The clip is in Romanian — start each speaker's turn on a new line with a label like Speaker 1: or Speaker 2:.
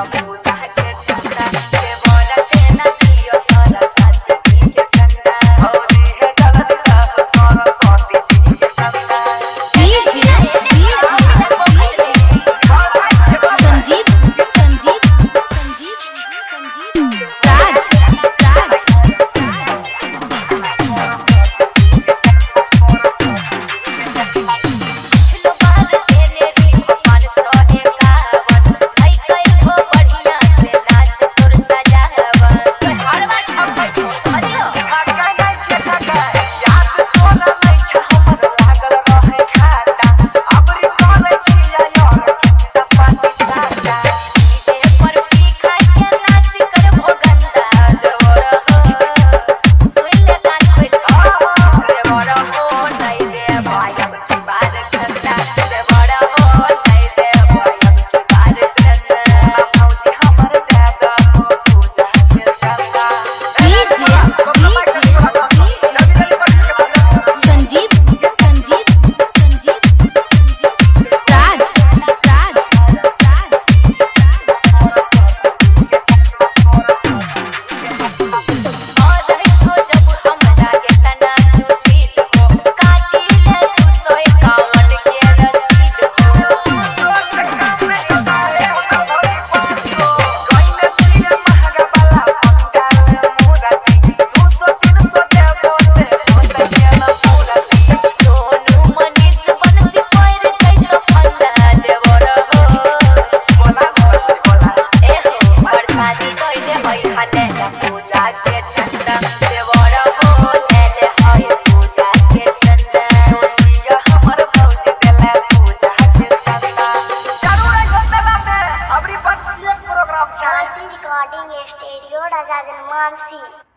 Speaker 1: out. Shanti Recording Studio, Raja Mansi.